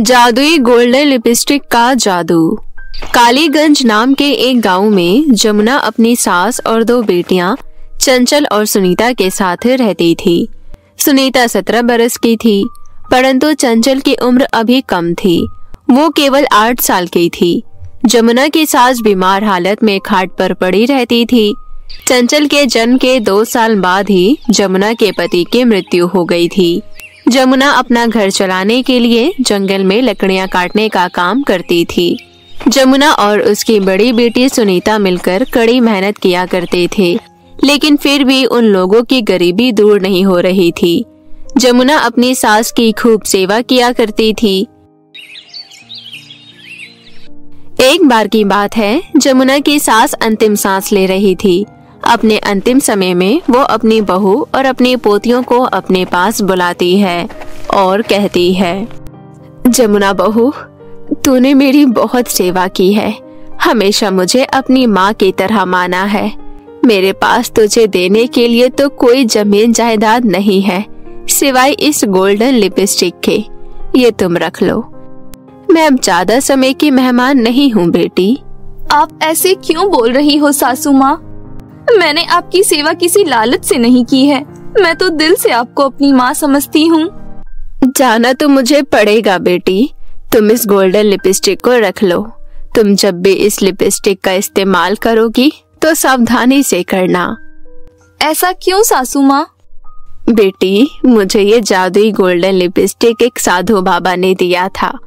जादुई golden lipstick का जादू। कालीगंज नाम के एक गाँव में जमुना अपनी सास और दो बेटियाँ, चंचल और सुनीता के साथ रहती थी। सुनीता सत्रह बरस की थी, परंतु चंचल की उम्र अभी कम थी। वो केवल आठ साल की थी। जमुना की सास बीमार हालत में खाट पर पड़ी रहती थी। चंचल के जन्म के दो साल बाद ही जमुना के पति की मृत्यु हो गई थी। जमुना अपना घर चलाने के लिए जंगल में लकड़ियाँ काटने का काम करती थी। जमुना और उसकी बड़ी बेटी सुनीता मिलकर कड़ी मेहनत किया करते थे, लेकिन फिर भी उन लोगों की गरीबी दूर नहीं हो रही थी। जमुना अपनी सास की खूब सेवा किया करती थी। एक बार की बात है, जमुना की सास अंतिम सांस ले रही थी। अपने अंतिम समय में वो अपनी बहू और अपनी पोतियों को अपने पास बुलाती है और कहती है, जमुना बहू, तूने मेरी बहुत सेवा की है। हमेशा मुझे अपनी माँ की तरह माना है। मेरे पास तुझे देने के लिए तो कोई ज़मीन जायदाद नहीं है, सिवाय इस गोल्डन लिपस्टिक के। ये तुम रख लो। मैं अब ज़्यादा समय की मेहमान नहीं हूँ, बेटी। आप ऐसे क्यों बोल रही हो सासू माँ? मैंने आपकी सेवा किसी लालच से नहीं की है। मैं तो दिल से आपको अपनी माँ समझती हूँ। जाना तो मुझे पड़ेगा बेटी। तुम इस गोल्डन लिपस्टिक को रख लो। तुम जब भी इस लिपस्टिक का इस्तेमाल करोगी तो सावधानी से करना। ऐसा क्यों सासू माँ? बेटी मुझे ये जादुई गोल्डन लिपस्टिक एक साधु बाबा ने दिया था।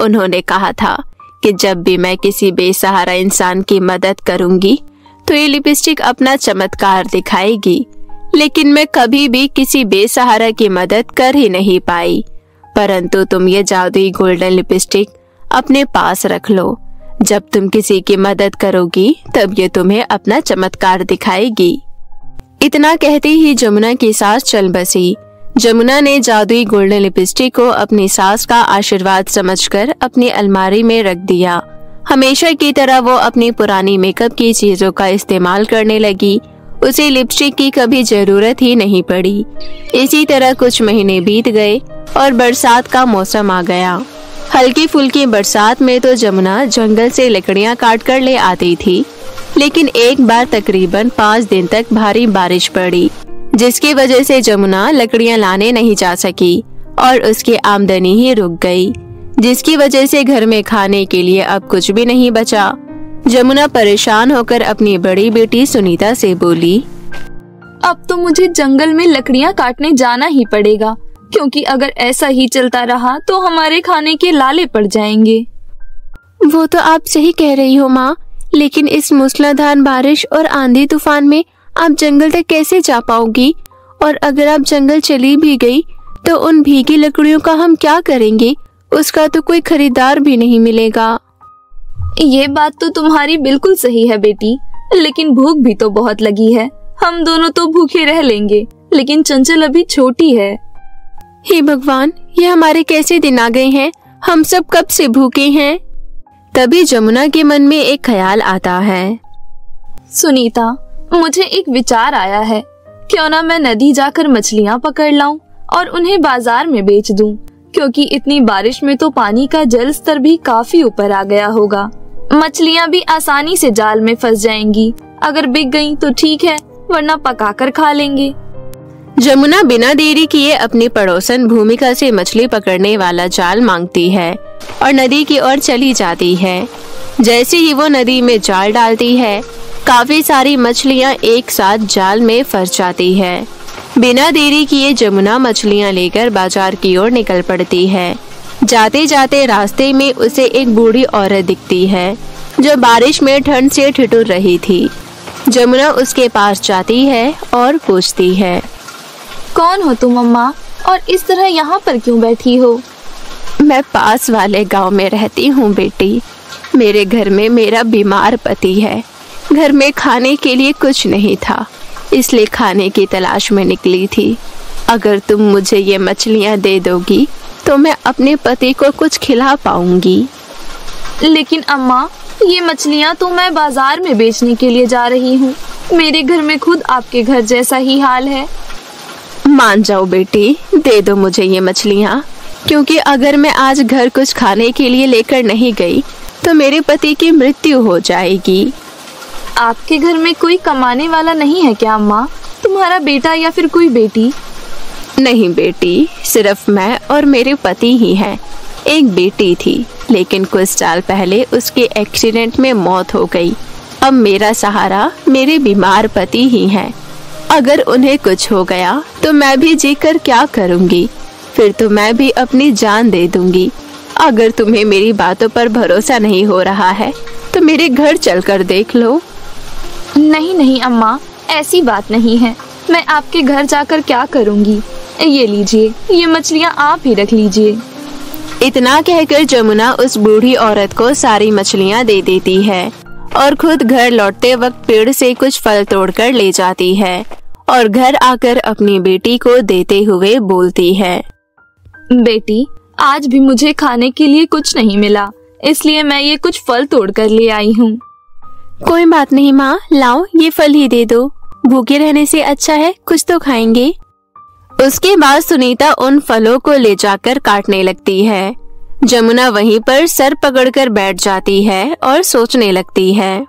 उन्होंने कहा था कि जब भी मैं किसी बेसहारा इंसान की मदद करूँगी तो ये लिपस्टिक अपना चमत्कार दिखाएगी, लेकिन मैं कभी भी किसी बेसहारा की मदद कर ही नहीं पाई। परंतु तुम ये जादुई गोल्डन लिपस्टिक अपने पास रख लो। जब तुम किसी की मदद करोगी, तब ये तुम्हें अपना चमत्कार दिखाएगी। इतना कहते ही जमुना की सास चल बसी। जमुना ने जादुई गोल्डन लिपस्टिक को अपनी सास का आशीर्वाद समझकर अपनी अलमारी में रख दिया। हमेशा की तरह वो अपनी पुरानी मेकअप की चीज़ों का इस्तेमाल करने लगी। उसे लिपस्टिक की कभी ज़रूरत ही नहीं पड़ी। इसी तरह कुछ महीने बीत गए और बरसात का मौसम आ गया। हल्की फुल्की बरसात में तो जमुना जंगल से लकड़ियाँ काट कर ले आती थी। लेकिन एक बार तकरीबन पाँच दिन तक भारी बारिश पड़ी, जिसकी वजह से जमुना लकड़ियाँ लाने नहीं जा सकी और उसकी आमदनी ही रुक गई। जिसकी वजह से घर में खाने के लिए अब कुछ भी नहीं बचा। जमुना परेशान होकर अपनी बड़ी बेटी सुनीता से बोली अब तो मुझे जंगल में लकड़ियाँ काटने जाना ही पड़ेगा क्योंकि अगर ऐसा ही चलता रहा तो हमारे खाने के लाले पड़ जाएँगे। वो तो आप सही कह रही हो माँ लेकिन इस मूसलाधार बारिश और आंधी तूफ़ान में आप जंगल तक कैसे जा पाओगी? और अगर आप जंगल चली भी गई तो उन भीगी लकड़ियों का हम क्या करेंगे? उसका तो कोई खरीदार भी नहीं मिलेगा। ये बात तो तुम्हारी बिल्कुल सही है बेटी लेकिन भूख भी तो बहुत लगी है। हम दोनों तो भूखे रह लेंगे लेकिन चंचल अभी छोटी है। हे भगवान ये हमारे कैसे दिन आ गए हैं? हम सब कब से भूखे हैं? तभी जमुना के मन में एक ख्याल आता है। सुनीता मुझे एक विचार आया है। क्यों ना मैं नदी जाकर मछलियाँ पकड़ लाऊं और उन्हें बाज़ार में बेच दूँ? क्योंकि इतनी बारिश में तो पानी का जल स्तर भी काफ़ी ऊपर आ गया होगा। मछलियाँ भी आसानी से जाल में फंस जाएँगी। अगर बिक गई तो ठीक है, वरना पकाकर खा लेंगे। जमुना बिना देरी किए अपनी पड़ोसन भूमिका से मछली पकड़ने वाला जाल मांगती है और नदी की ओर चली जाती है। जैसे ही वो नदी में जाल डालती है, काफ़ी सारी मछलियाँ एक साथ जाल में फंस जाती है। बिना देरी किए जमुना मछलियाँ लेकर बाज़ार की ओर निकल पड़ती है। जाते जाते रास्ते में उसे एक बूढ़ी औरत दिखती है जो बारिश में ठंड से ठिठुर रही थी। जमुना उसके पास जाती है और पूछती है कौन हो तुम अम्मा? और इस तरह यहाँ पर क्यों बैठी हो? मैं पास वाले गाँव में रहती हूँ बेटी। मेरे घर में मेरा बीमार पति है। घर में खाने के लिए कुछ नहीं था। इसलिए खाने की तलाश में निकली थी। अगर तुम मुझे ये मछलियाँ दे दोगी तो मैं अपने पति को कुछ खिला पाऊँगी। लेकिन अम्मा ये मछलियाँ तो मैं बाज़ार में बेचने के लिए जा रही हूँ। मेरे घर में खुद आपके घर जैसा ही हाल है। मान जाओ बेटी दे दो मुझे ये मछलियाँ। क्योंकि अगर मैं आज घर कुछ खाने के लिए लेकर नहीं गई तो मेरे पति की मृत्यु हो जाएगी। आपके घर में कोई कमाने वाला नहीं है क्या, अम्मा? तुम्हारा बेटा या फिर कोई बेटी? नहीं बेटी, सिर्फ़ मैं और मेरे पति ही हैं। एक बेटी थी, लेकिन कुछ साल पहले उसके एक्सीडेंट में मौत हो गई। अब मेरा सहारा मेरे बीमार पति ही हैं। अगर उन्हें कुछ हो गया तो मैं भी जीकर क्या करूँगी? फिर तो मैं भी अपनी जान दे दूँगी। अगर तुम्हें मेरी बातों पर भरोसा नहीं हो रहा है तो मेरे घर चलकर देख लो। नहीं नहीं अम्मा ऐसी बात नहीं है। मैं आपके घर जाकर क्या करूँगी? ये लीजिए ये मछलियाँ आप ही रख लीजिए। इतना कहकर जमुना उस बूढ़ी औरत को सारी मछलियाँ दे देती है और खुद घर लौटते वक्त पेड़ से कुछ फल तोड़कर ले जाती है और घर आकर अपनी बेटी को देते हुए बोलती है। बेटी आज भी मुझे खाने के लिए कुछ नहीं मिला इसलिए मैं ये कुछ फल तोड़ कर ले आई हूँ। कोई बात नहीं, माँ। लाओ, ये फल ही दे दो। भूखे रहने से अच्छा है, कुछ तो खाएँगे। उसके बाद सुनीता उन फलों को ले जाकर काटने लगती है। जमुना वहीं पर सर पकड़कर बैठ जाती है और सोचने लगती है।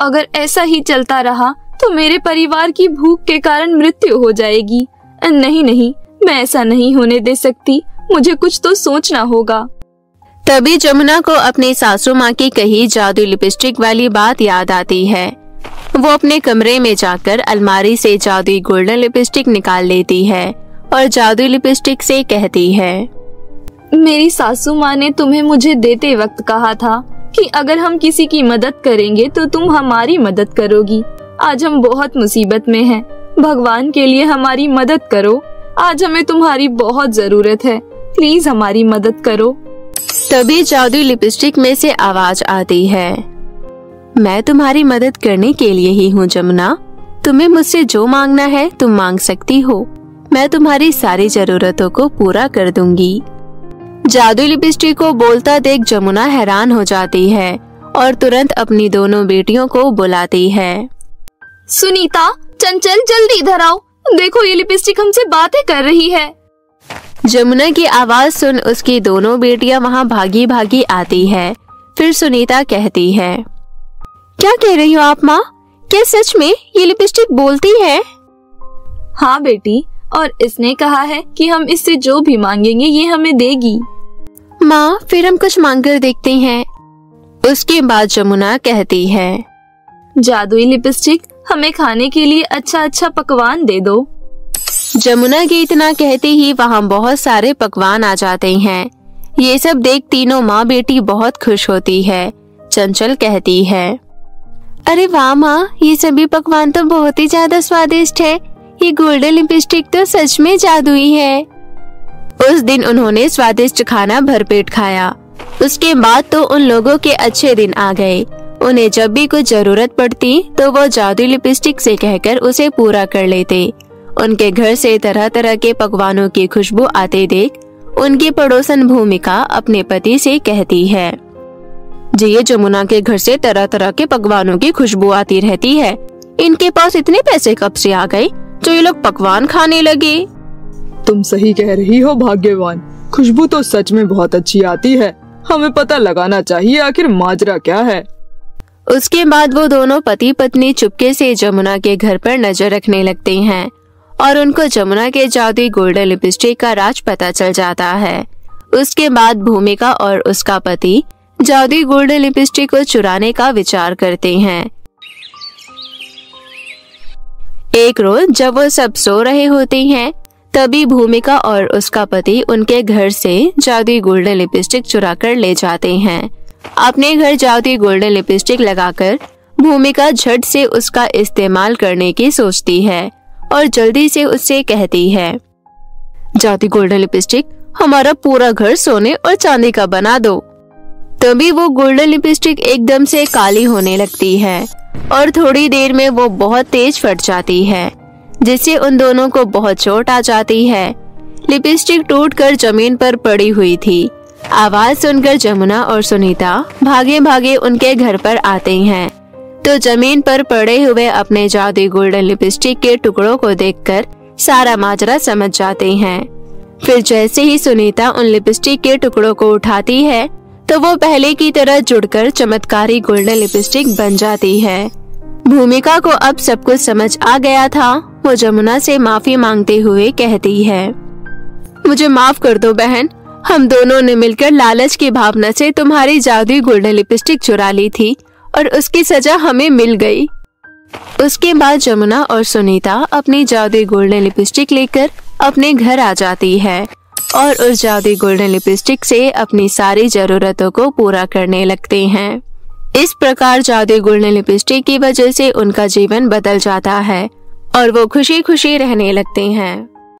अगर ऐसा ही चलता रहा तो मेरे परिवार की भूख के कारण मृत्यु हो जाएगी। नहीं नहीं, मैं ऐसा नहीं होने दे सकती। मुझे कुछ तो सोचना होगा। तभी जमुना को अपनी सासू माँ की कही जादू लिपस्टिक वाली बात याद आती है। वो अपने कमरे में जाकर अलमारी से जादुई गोल्डन लिपस्टिक निकाल लेती है और जादुई लिपस्टिक से कहती है, मेरी सासू माँ ने तुम्हें मुझे देते वक्त कहा था कि अगर हम किसी की मदद करेंगे तो तुम हमारी मदद करोगी। आज हम बहुत मुसीबत में हैं। भगवान के लिए हमारी मदद करो। आज हमें तुम्हारी बहुत ज़रूरत है। प्लीज़ हमारी मदद करो। तभी जादू लिपस्टिक में से आवाज़ आती है। मैं तुम्हारी मदद करने के लिए ही हूँ, जमुना। तुम्हें मुझसे जो मांगना है, तुम मांग सकती हो। मैं तुम्हारी सारी जरूरतों को पूरा कर दूँगी। जादू लिपस्टिक को बोलता देख जमुना हैरान हो जाती है और तुरंत अपनी दोनों बेटियों को बुलाती है। सुनीता, चंचल, जल्दी इधर आओ। देखो, ये लिपस्टिक हमसे बातें कर रही है। जमुना की आवाज़ सुन उसकी दोनों बेटियाँ वहाँ भागी भागी आती है। फिर सुनीता कहती है, क्या कह रही हो आप, माँ? क्या सच में ये लिपस्टिक बोलती है? हाँ बेटी, और इसने कहा है कि हम इससे जो भी मांगेंगे ये हमें देगी। माँ, फिर हम कुछ मांग कर देखते हैं। उसके बाद जमुना कहती है, जादुई लिपस्टिक हमें खाने के लिए अच्छा अच्छा पकवान दे दो। जमुना के इतना कहते ही वहाँ बहुत सारे पकवान आ जाते हैं। ये सब देख तीनों माँ बेटी बहुत खुश होती है, चंचल कहती है। अरे वाह माँ, ये सभी पकवान तो बहुत ही ज़्यादा स्वादिष्ट है। ये गोल्डन लिपस्टिक तो सच में जादुई है। उस दिन उन्होंने स्वादिष्ट खाना भरपेट खाया। उसके बाद तो उन लोगों के अच्छे दिन आ गए। उन्हें जब भी कुछ ज़रूरत पड़ती तो वो जादू लिपस्टिक से कहकर उसे पूरा कर लेते। उनके घर से तरह तरह के पकवानों की खुशबू आते देख उनकी पड़ोसन भूमिका अपने पति से कहती है। जी जमुना के घर से तरह तरह के पकवानों की खुशबू आती रहती है। इनके पास इतने पैसे कब से आ गए जो ये लोग पकवान खाने लगे? तुम सही कह रही हो भाग्यवान। खुशबू तो सच में बहुत अच्छी आती है। हमें पता लगाना चाहिए आखिर माजरा क्या है। उसके बाद वो दोनों पति पत्नी चुपके से जमुना के घर पर नज़र रखने लगते हैं। और उनको जमुना के जादुई गोल्डन लिपस्टिक का राज पता चल जाता है। उसके बाद भूमिका और उसका पति जादुई गोल्डन लिपस्टिक को चुराने का विचार करते हैं। एक रोज जब वो सब सो रहे होते हैं, तभी भूमिका और उसका पति उनके घर से जादुई गोल्डन लिपस्टिक चुरा कर ले जाते हैं। अपने घर जादुई गोल्डन लिपस्टिक लगाकर भूमिका झट से उसका इस्तेमाल करने की सोचती है। और जल्दी से उससे कहती है। जाती गोल्डन लिपस्टिक हमारा पूरा घर सोने और चांदी का बना दो। तभी वो गोल्डन लिपस्टिक एकदम से काली होने लगती है और थोड़ी देर में वो बहुत तेज फट जाती है, जिससे उन दोनों को बहुत चोट आ जाती है। लिपस्टिक टूटकर ज़मीन पर पड़ी हुई थी। आवाज़ सुनकर जमुना और सुनीता भागे भागे उनके घर पर आते हैं। तो ज़मीन पर पड़े हुए अपने जादू गोल्डन लिपस्टिक के टुकड़ों को देखकर सारा माजरा समझ जाते हैं। फिर जैसे ही सुनीता उन लिपस्टिक के टुकड़ों को उठाती है तो वो पहले की तरह जुड़कर चमत्कारी गोल्डन लिपस्टिक बन जाती है। भूमिका को अब सब कुछ समझ आ गया था, वो जमुना से माफ़ी मांगते हुए कहती है। मुझे माफ़ कर दो बहन, हम दोनों ने मिलकर लालच की भावना से तुम्हारी जादुई गोल्डन लिपस्टिक चुरा ली थी। और उसकी सजा हमें मिल गई। उसके बाद जमुना और सुनीता अपनी जादुई गोल्डन लिपस्टिक लेकर अपने घर आ जाती है और उस जादुई गोल्डन लिपस्टिक से अपनी सारी जरूरतों को पूरा करने लगते हैं। इस प्रकार जादुई गोल्डन लिपस्टिक की वजह से उनका जीवन बदल जाता है और वो खुशी खुशी रहने लगते हैं।